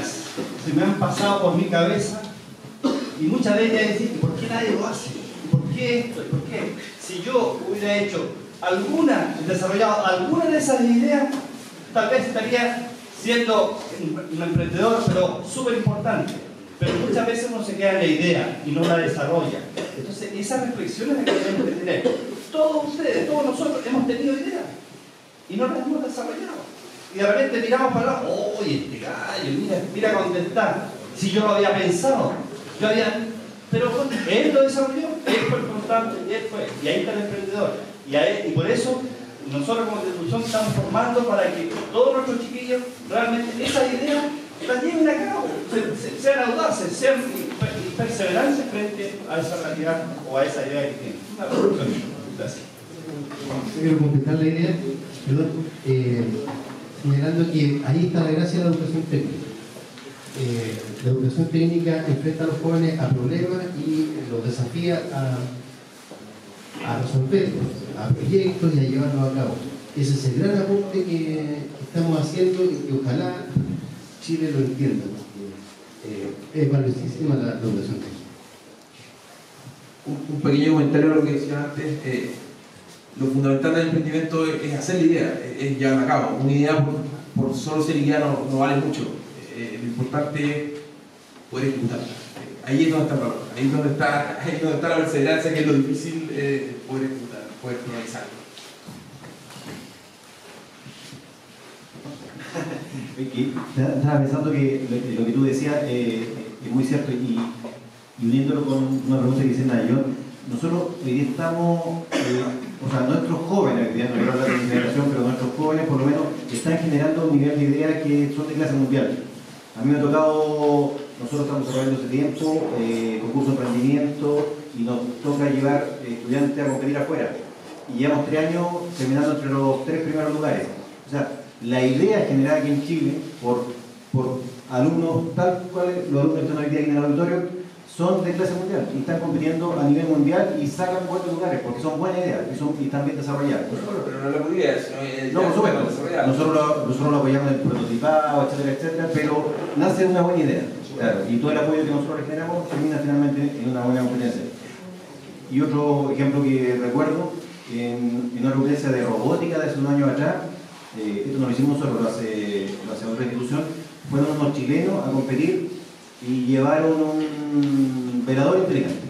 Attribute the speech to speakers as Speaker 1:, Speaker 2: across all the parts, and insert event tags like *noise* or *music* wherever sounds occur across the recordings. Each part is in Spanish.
Speaker 1: se me han pasado por mi cabeza y muchas de ellas decir, ¿por qué nadie lo hace? ¿Por qué esto? ¿Por qué? Si yo hubiera hecho alguna, desarrollado alguna de esas ideas, tal vez estaría siendo un emprendedor, pero súper importante. Pero muchas veces uno se queda en la idea y no la desarrolla. Entonces, esas reflexiones que tenemos que tener. Todos ustedes, todos nosotros hemos tenido ideas y no las hemos desarrollado. Y de repente miramos para abajo, oye, este gallo, mira, mira dónde. Si yo lo había pensado, yo había... Pero él lo desarrolló, él fue el constante, él fue, y ahí está el emprendedor. Y, y por eso nosotros como institución estamos formando para que todos nuestros chiquillos realmente esas ideas las lleven a cabo, sean audaces, sean perseverantes frente a esa realidad o a esa idea que tienen. Gracias.
Speaker 2: Quiero completar la idea, perdón, eh, señalando que ahí está la gracia de la educación técnica. Eh, la educación técnica enfrenta a los jóvenes a problemas y los desafía a, resolverlos, a proyectos y a llevarlos a cabo. Ese es el gran aporte que, estamos haciendo y que ojalá Chile lo entienda. Eh, es valiosísima la, educación técnica.
Speaker 3: Un, pequeño comentario a lo que decía antes. Eh, lo fundamental del emprendimiento es, hacer la idea, es, llevarla a cabo. Una idea por, solo ser idea no, vale mucho. Eh, lo importante es poder ejecutarla. Ahí es donde está el valor, ahí es donde está, *laughs* ahí es donde está la perseverancia, que es lo difícil eh, poder ejecutar, poder finalizarlo.
Speaker 4: Estaba pensando que lo, que tú decías eh, es muy cierto y, uniéndolo con una pregunta que dice Nayon, nosotros hoy estamos o sea, nuestros jóvenes, ya no hablar de generación, pero nuestros jóvenes por lo menos están generando un nivel de ideas que son de clase mundial. A mí me ha tocado, nosotros estamos desarrollando ese tiempo, eh, concurso de emprendimiento, y nos toca llevar estudiantes a competir afuera. Y llevamos tres años terminando entre los tres primeros lugares. O sea, la idea generada aquí en Chile por, por alumnos tal cual los alumnos que están hoy día aquí en el auditorio, son de clase mundial y están compitiendo a nivel mundial y sacan buenos lugares porque son buenas ideas y, son, y están bien desarrolladas.
Speaker 3: pero no la idea,
Speaker 4: no, por supuesto. Nosotros lo, nosotros lo apoyamos en el prototipado, etcétera, etcétera, pero nace una buena idea. Claro, y todo el apoyo que nosotros le generamos termina finalmente en una buena competencia. Y otro ejemplo que recuerdo, en, una competencia de robótica de hace unos años atrás, eh, esto no lo hicimos nosotros, lo hace, lo hace otra institución, fueron unos chilenos a competir y llevaron un velador inteligente.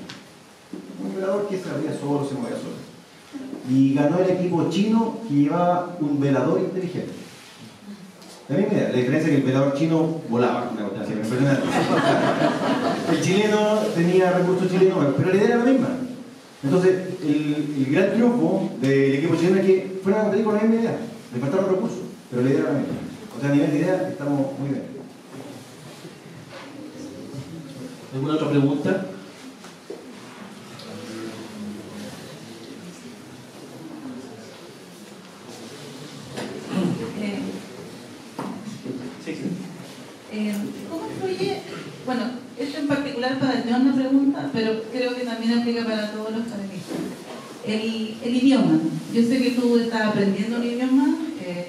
Speaker 4: Un velador que se abría solo, se movía solo. Y ganó el equipo chino que llevaba un velador inteligente. La misma idea, la diferencia es que el velador chino volaba. El chileno tenía recursos chilenos, pero la idea era la misma. Entonces, el, gran triunfo del equipo chileno es que fueron a competir con la misma idea. Le faltaron recursos, pero la idea era la misma. O sea, a nivel de idea estamos muy bien.
Speaker 5: ¿Alguna otra pregunta?
Speaker 6: Eh, ¿Cómo influye? Bueno, esto en particular para tener una pregunta, pero creo que también aplica para todos los panelistas. El, el idioma. Yo sé que tú estás aprendiendo un idioma eh,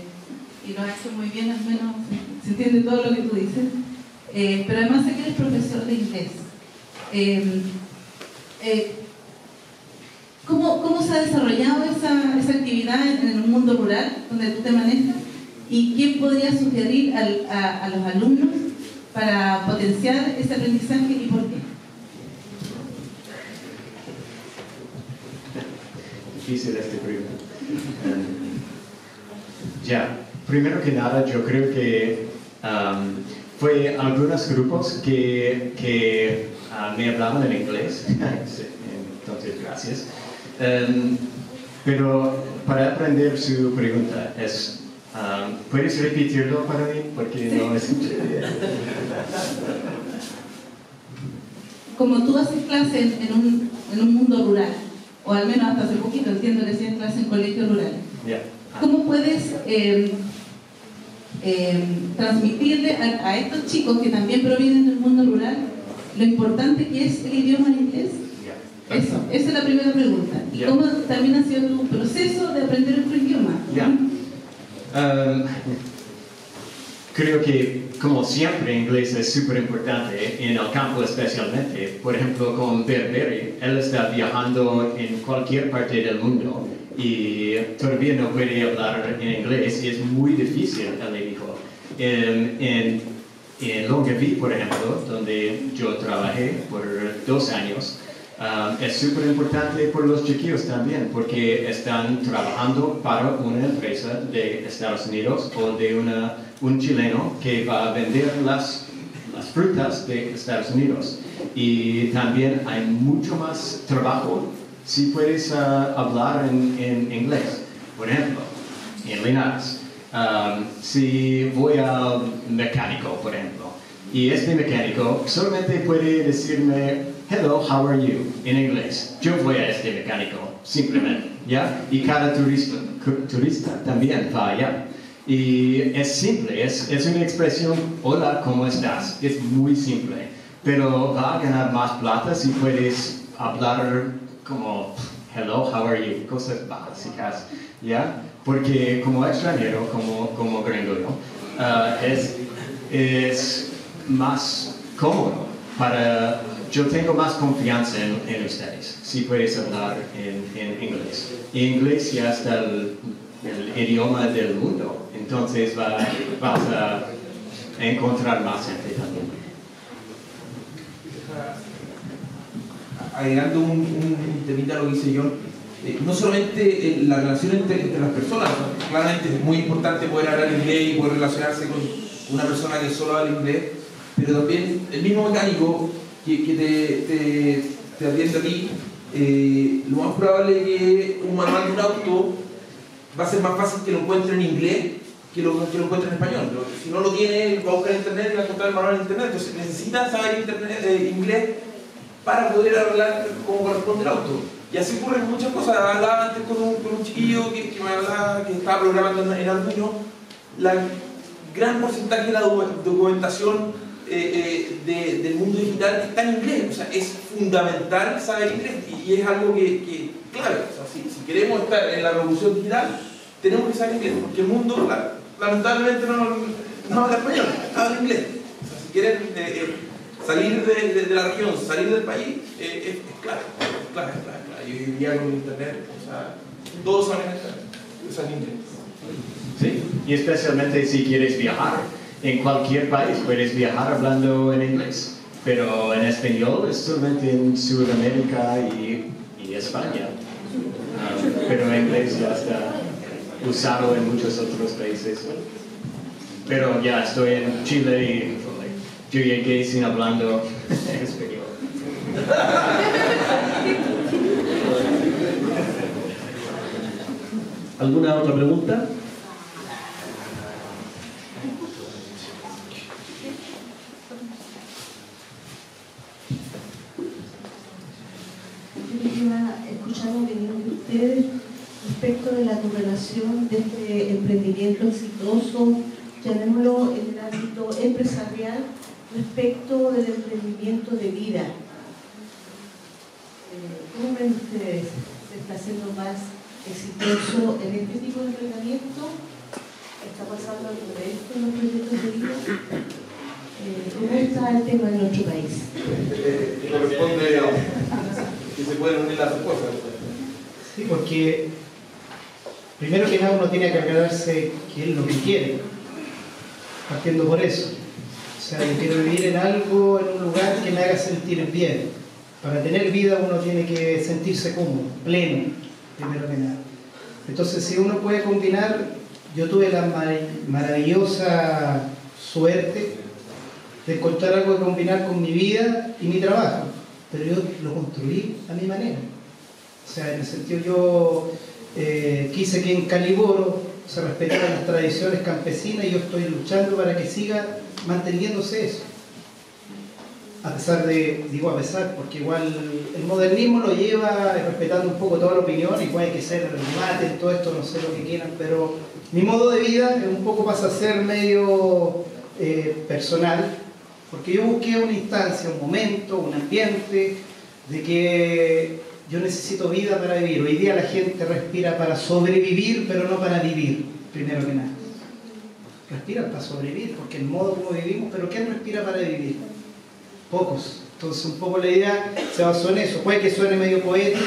Speaker 6: y lo has hecho muy bien, al menos se entiende todo lo que tú dices. Eh, pero además sé que eres profesor de inglés. Em, eh, ¿cómo, ¿cómo, se ha desarrollado esa, esa, actividad en el mundo rural donde tú te manejas? ¿Y quién podría sugerir a, a, los alumnos para potenciar ese aprendizaje y por qué?
Speaker 7: Difícil esta pregunta. ya, primero que nada, yo creo que um, fue algunos grupos que, que uh, me hablaban en inglés, *laughs* entonces gracias. Um, pero para aprender su pregunta es, um, ¿puedes repetirlo para mí? Porque no escuché bien. *laughs*
Speaker 6: Como tú haces clase en, un, en, un, mundo rural, o al menos hasta hace poquito, entiendo que hacías clase en colegio rural, ¿cómo puedes... Eh, eh, transmitirle a, estos chicos que también provienen del mundo rural lo importante que es el idioma inglés? Eso, esa es la primera pregunta. ¿Y cómo también ha sido tu proceso de aprender otro idioma?
Speaker 7: Um, creo que, como siempre, inglés es súper importante en el campo especialmente. Por ejemplo, con Berberi, él está viajando en cualquier parte del mundo y todavía no puede hablar en inglés y es muy difícil, él me dijo. En, en, en por ejemplo, donde yo trabajé por dos años, Um, es súper importante por los chiquillos también, porque están trabajando para una empresa de Estados Unidos o de una, un chileno que va a vender las, frutas de Estados Unidos. Y también hay mucho más trabajo si puedes uh, hablar en, inglés. Por ejemplo, en Linares, si voy al mecánico, por ejemplo, y este mecánico solamente puede decirme hello, how are you, en inglés. Yo voy a este mecánico, simplemente, ¿ya? Y cada turista, turista también va allá. Y es simple, es, es una expresión, hola, ¿cómo estás? Es muy simple, pero va a ganar más plata si puedes hablar como, hello, how are you, cosas básicas, ¿ya? Porque como extranjero, como, como gringo. Uh, es, es más cómodo para yo tengo más confianza en, ustedes, si puedes hablar en, inglés. Y inglés ya está el, idioma del mundo, entonces va, vas a encontrar más gente también.
Speaker 3: Agregando un, un temita lo que dice John, eh, no solamente eh, la relación entre, las personas, claramente es muy importante poder hablar inglés y poder relacionarse con una persona que solo habla inglés, pero también el mismo mecánico que, te, te, te, atiende a ti, eh, lo más probable es que un manual de un auto va a ser más fácil que lo encuentre en inglés que lo, que lo encuentre en español. si no lo tiene, va a buscar en internet y va a encontrar el manual en internet. Entonces necesita saber internet, eh, inglés para poder hablar como corresponde el auto. Y así ocurren muchas cosas. Hablaba antes con un, con un chiquillo que, que, me hablaba, que estaba programando en Arduino. La gran porcentaje de la documentación eh, eh, del mundo digital está en inglés. O sea, es fundamental saber inglés y, es algo que, que clave. O sea, si, queremos estar en la revolución digital, tenemos que saber inglés, porque el mundo lamentablemente no, habla español, habla inglés. O sea, si quieren eh, salir de, la región, salir del país, es, es, clave, es clave, es clave. Y hoy día con internet, o sea, todos saben inglés.
Speaker 7: Sí, y especialmente si quieres viajar en cualquier país puedes viajar hablando en inglés, pero en español es solamente en Sudamérica y, y España. Um, pero en inglés ya está usado en muchos otros países. Pero ya estoy en Chile y yo llegué sin hablando español.
Speaker 5: ¿Alguna otra pregunta?
Speaker 8: respecto de la correlación de este emprendimiento exitoso, llamémoslo en el ámbito empresarial, respecto del emprendimiento de vida. Eh, ¿Cómo ven ustedes? ¿Se está haciendo más exitoso en este tipo de emprendimiento? ¿Está pasando algo de esto en los proyectos de vida? Eh, ¿Cómo está el tema en nuestro país?
Speaker 3: Eh, corresponde que se pueden unir las respuestas.
Speaker 9: Sí, porque primero que nada uno tiene que aclararse qué es lo que quiere, partiendo por eso. O sea, yo quiero vivir en algo, en un lugar que me haga sentir bien. Para tener vida uno tiene que sentirse cómodo, pleno, primero que nada. Entonces, si uno puede combinar, yo tuve la maravillosa suerte de encontrar algo que combinar con mi vida y mi trabajo, pero yo lo construí a mi manera. O sea, en el sentido yo eh, quise que en Caliboro se respetaran las tradiciones campesinas y yo estoy luchando para que siga manteniéndose eso. A pesar de, digo a pesar, porque igual el modernismo lo lleva respetando un poco toda la opinión y puede que ser mate, todo esto, no sé lo que quieran, pero mi modo de vida un poco pasa a ser medio eh, personal, porque yo busqué una instancia, un momento, un ambiente, de que yo necesito vida para vivir. Hoy día la gente respira para sobrevivir, pero no para vivir, primero que nada. respiran para sobrevivir, porque el modo como vivimos, pero ¿quién respira para vivir? Pocos. Entonces un poco la idea se basó en eso. Puede que suene medio poético.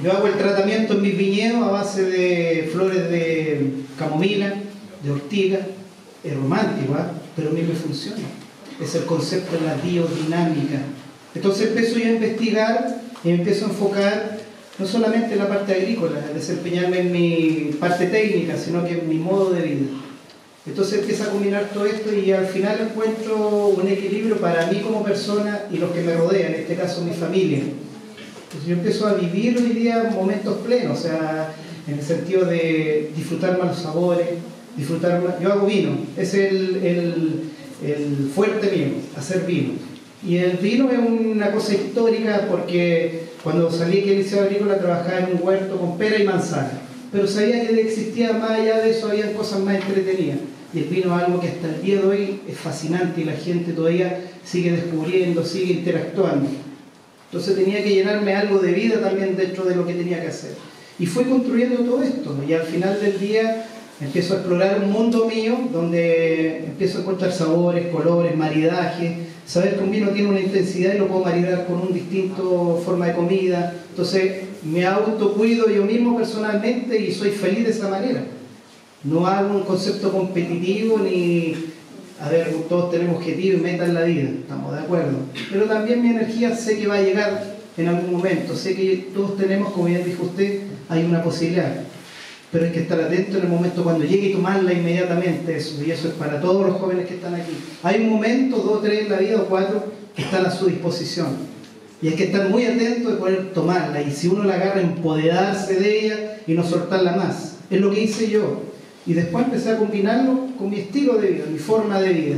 Speaker 9: Yo hago el tratamiento en mis viñedos a base de flores de camomila, de ortiga, es romántico, ¿ah? pero a mí me funciona. Es el concepto de la biodinámica. Entonces empiezo yo a investigar y empiezo a enfocar no solamente en la parte agrícola, desempeñarme en mi parte técnica, sino que en mi modo de vida. Entonces empieza a combinar todo esto y al final encuentro un equilibrio para mí como persona y los que me rodean, en este caso mi familia. Entonces yo empiezo a vivir hoy día momentos plenos, o sea, en el sentido de disfrutar más los sabores, disfrutar más... Yo hago vino, es el, el, el fuerte mío, hacer vino. Y el vino es una cosa histórica porque cuando salí aquí al Liceo Agrícola trabajaba en un huerto con pera y manzana, pero sabía que existía más allá de eso, había cosas más entretenidas. Y el vino es algo que hasta el día de hoy es fascinante y la gente todavía sigue descubriendo, sigue interactuando. Entonces tenía que llenarme algo de vida también dentro de lo que tenía que hacer. Y fui construyendo todo esto y al final del día empiezo a explorar un mundo mío donde empiezo a encontrar sabores, colores, maridajes, saber que un vino tiene una intensidad y lo puedo maridar con un distinto forma de comida. Entonces me autocuido yo mismo personalmente y soy feliz de esa manera. No hago un concepto competitivo ni, a ver, todos tenemos objetivos y metas en la vida, estamos de acuerdo. Pero también mi energía sé que va a llegar en algún momento, sé que todos tenemos, como bien dijo usted, hay una posibilidad. Pero hay que estar atento en el momento cuando llegue y tomarla inmediatamente eso, y eso es para todos los jóvenes que están aquí. Hay un momento, dos, tres en la vida o cuatro, que están a su disposición. Y hay que estar muy atento de poder tomarla. Y si uno la agarra, empoderarse de ella y no soltarla más. Es lo que hice yo. Y después empecé a combinarlo con mi estilo de vida, mi forma de vida.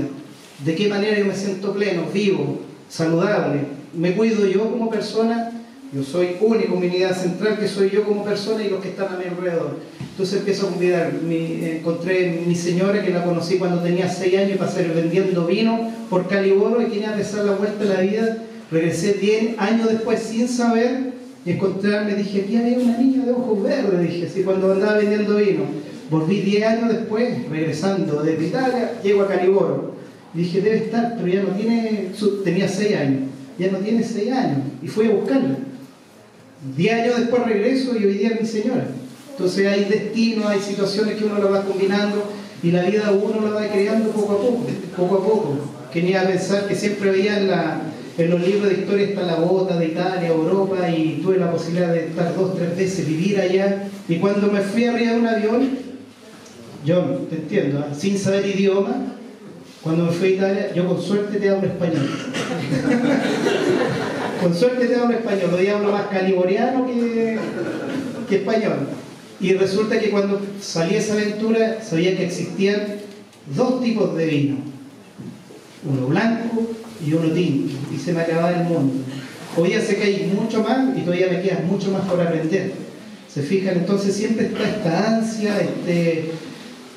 Speaker 9: De qué manera yo me siento pleno, vivo, saludable. Me cuido yo como persona. Yo soy único, mi unidad central, que soy yo como persona y los que están a mi alrededor. Entonces empiezo a cuidar. Mi, encontré mi señora que la conocí cuando tenía 6 años para ser vendiendo vino por Caliboro y quería empezar la vuelta de la vida. Regresé 10 años después sin saber y encontrarme, dije, aquí hay una niña de ojos verdes, dije, cuando andaba vendiendo vino. Volví 10 años después, regresando de Italia, llego a Caliboro. Dije, debe estar, pero ya no tiene, tenía 6 años, ya no tiene 6 años. Y fui a buscarla. 10 años después regreso y hoy día es mi señora. Entonces hay destinos, hay situaciones que uno lo va combinando y la vida uno la va creando poco a poco, poco a poco. Quería pensar que siempre veía en, la, en los libros de historia está la bota de Italia, Europa y tuve la posibilidad de estar dos, tres veces, vivir allá. Y cuando me fui arriba de un avión, yo te entiendo, ¿eh? sin saber idioma, cuando me fui a Italia, yo con suerte te hablo español. *laughs* con suerte te hablo español, hoy hablo más caliboriano que, que español. Y resulta que cuando salí a esa aventura sabía que existían dos tipos de vino, uno blanco y uno tinto, y se me acababa el mundo. Hoy ya sé que hay mucho más y todavía me queda mucho más por aprender. ¿Se fijan? Entonces siempre está esta ansia, este,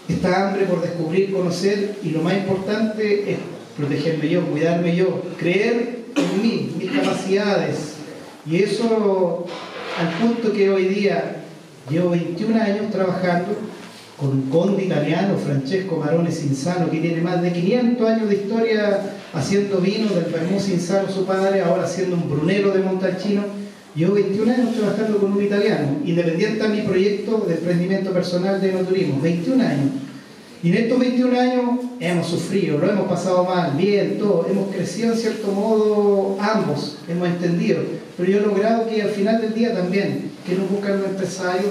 Speaker 9: esta hambre por descubrir, conocer, y lo más importante es protegerme yo, cuidarme yo, creer en mí, mis capacidades. Y eso al punto que hoy día Llevo 21 años trabajando con un conde italiano, Francesco Marone Cinzano, que tiene más de 500 años de historia haciendo vino del Vermouth Cinzano, su padre, ahora siendo un brunero de Montalcino. Llevo 21 años trabajando con un italiano, independiente de mi proyecto de emprendimiento personal de enoturismo, 21 años. Y en estos 21 años hemos sufrido, lo hemos pasado mal, bien, todo, hemos crecido en cierto modo ambos, hemos entendido, pero yo he logrado que al final del día también, que no buscan un empresario,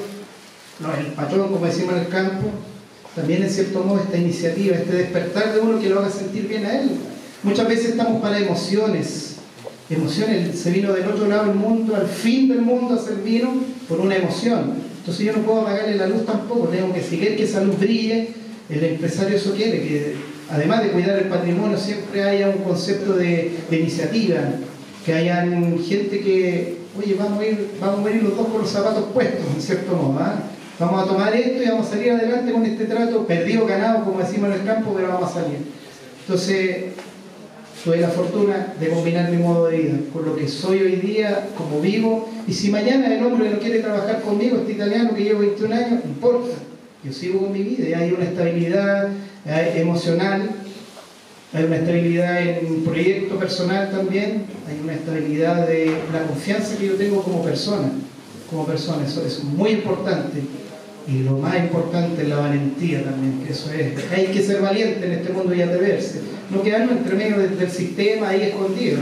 Speaker 9: no, el patrón, como decimos en el campo, también en cierto modo esta iniciativa, este despertar de uno que lo haga sentir bien a él. Muchas veces estamos para emociones, emociones, se vino del otro lado del mundo, al fin del mundo a vino por una emoción. Entonces yo no puedo apagarle la luz tampoco, tengo que seguir que esa luz brille, el empresario eso quiere, que además de cuidar el patrimonio siempre haya un concepto de, iniciativa, que haya gente que, oye, vamos a, ir, vamos a ir los dos con los zapatos puestos, en cierto modo. ¿ah? Vamos a tomar esto y vamos a salir adelante con este trato, perdido, ganado, como decimos en el campo, pero vamos a salir. Entonces, tuve la fortuna de combinar mi modo de vida con lo que soy hoy día, como vivo, y si mañana el hombre no quiere trabajar conmigo, este italiano que llevo 21 años, no importa. Yo sigo con mi vida y hay una estabilidad eh, emocional, hay una estabilidad en un proyecto personal también, hay una estabilidad de la confianza que yo tengo como persona, como persona, eso es muy importante. Y lo más importante es la valentía también, que eso es, hay que ser valiente en este mundo y atreverse, no quedarnos entre medio del, sistema ahí escondido.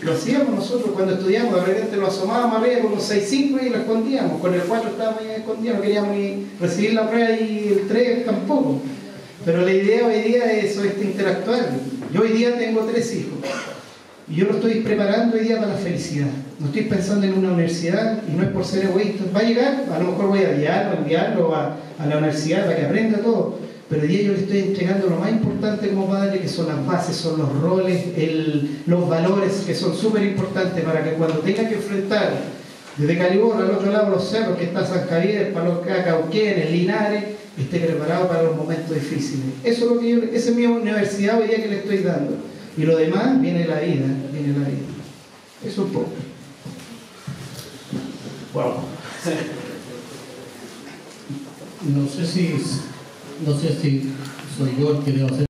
Speaker 9: Lo hacíamos nosotros cuando estudiamos, de repente lo asomábamos arriba con un 6-5 y lo escondíamos, con el 4 estábamos ahí escondidos, no queríamos ni recibir la prueba y el 3 tampoco. Pero la idea hoy día es eso, este interactuar. Yo hoy día tengo tres hijos. Y yo lo estoy preparando hoy día para la felicidad. No estoy pensando en una universidad y no es por ser egoísta. Va a llegar, a lo mejor voy a guiarlo, enviarlo a, la universidad para que aprenda todo. Pero hoy día yo le estoy entregando lo más importante como padre, que son las bases, son los roles, los valores, que son súper importantes para que cuando tenga que enfrentar desde Calibor al otro lado los cerros, que está San Javier, los Cauquenes, Linares, esté preparado para los momentos difíciles. Eso es lo que yo, esa es mi universidad hoy día que le estoy dando. Y lo demás viene la vida, viene la vida. Eso un poco.
Speaker 5: Wow.
Speaker 2: No sé si, no sé si soy yo el que debo hacer